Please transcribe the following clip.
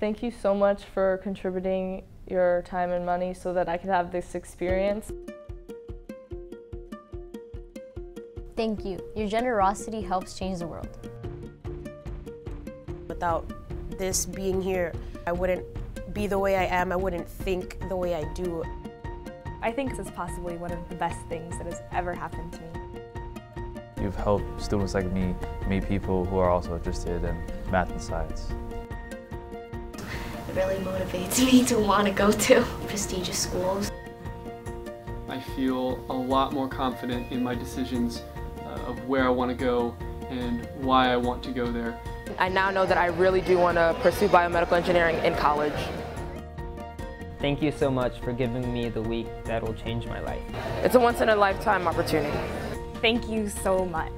Thank you so much for contributing your time and money so that I could have this experience. Thank you. Your generosity helps change the world. Without this being here, I wouldn't be the way I am, I wouldn't think the way I do. I think this is possibly one of the best things that has ever happened to me. You've helped students like me meet people who are also interested in math and science. It really motivates me to want to go to prestigious schools. I feel a lot more confident in my decisions uh, of where I want to go and why I want to go there. I now know that I really do want to pursue biomedical engineering in college. Thank you so much for giving me the week that will change my life. It's a once in a lifetime opportunity. Thank you so much.